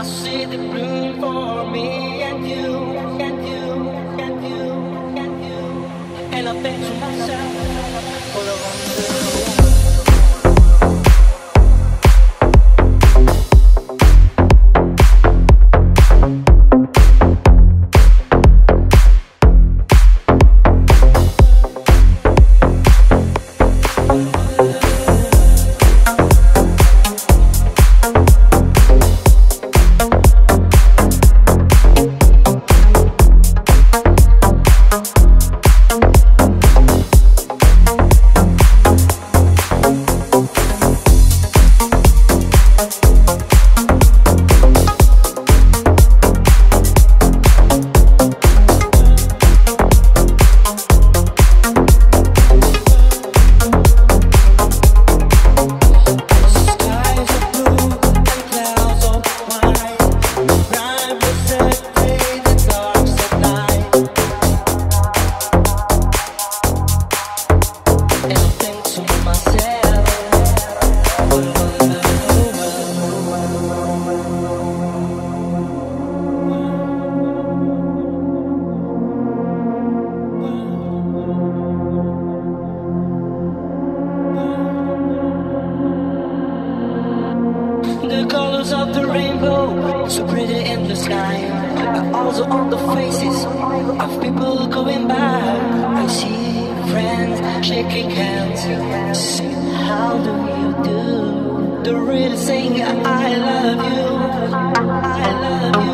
I see the bloom for me and you, The colors of the rainbow, so pretty in the sky, are also on the faces of people going by. I see friends shaking hands, saying, How do you do? They're really saying, I love you, I love